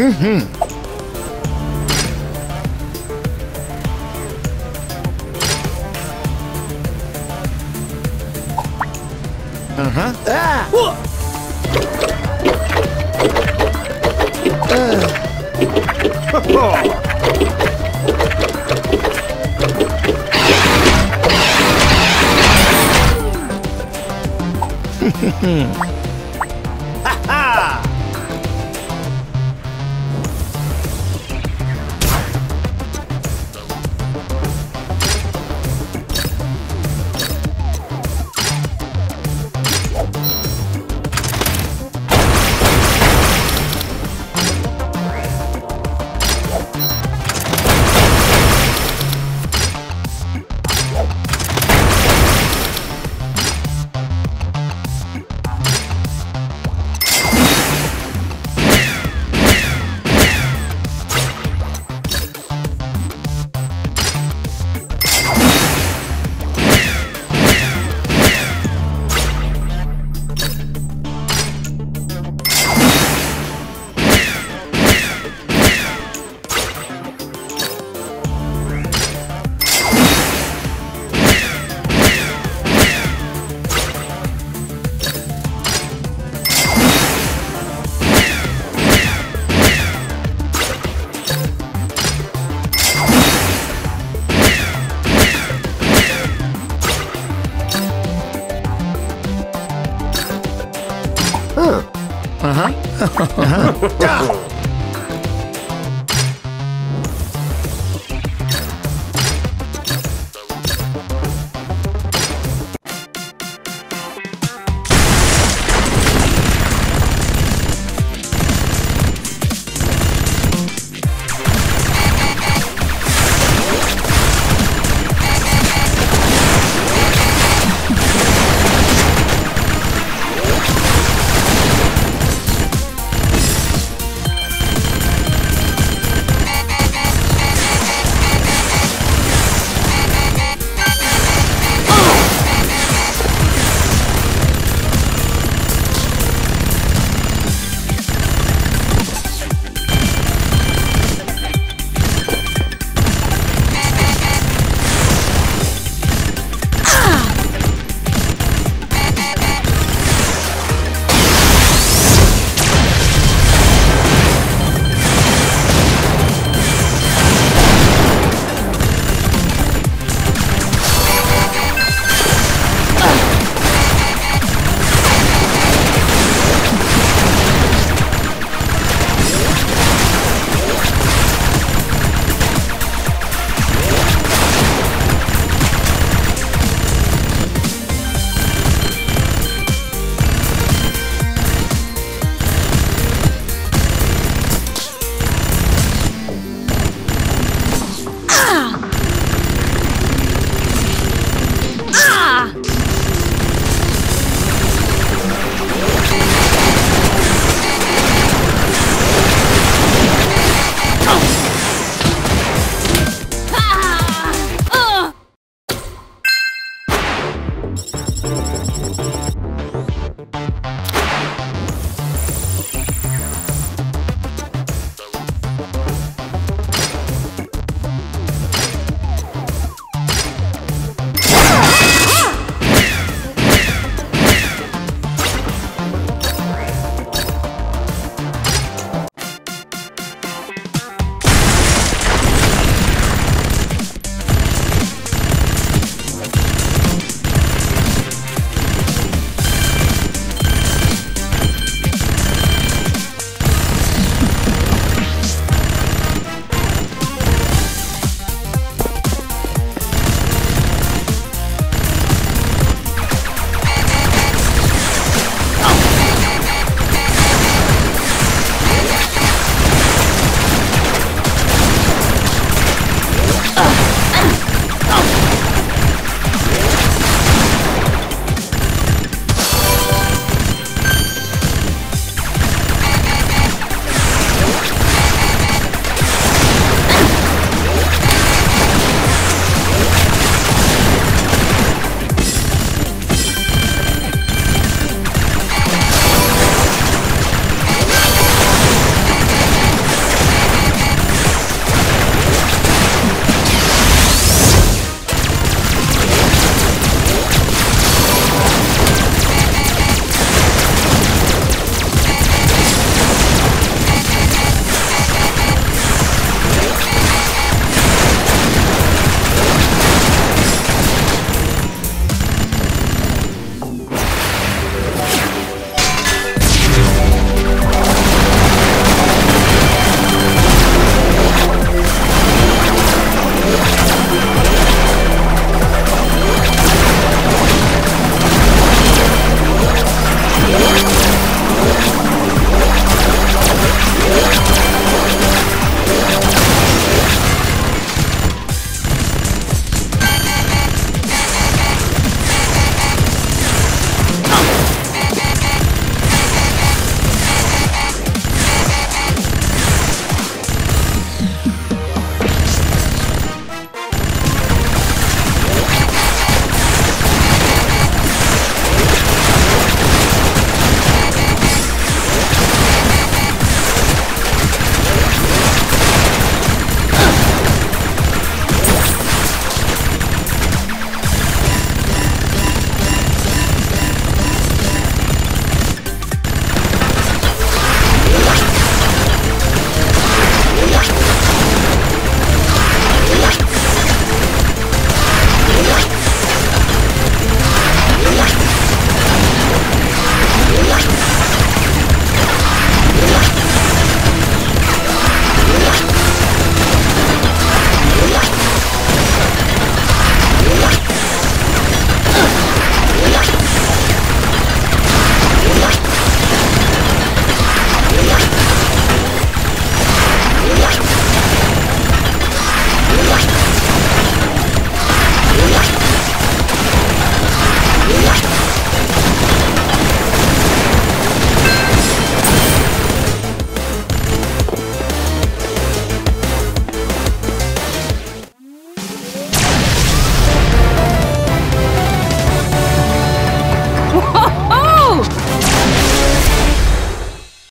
Huh. Uh-huh. Uh-huh.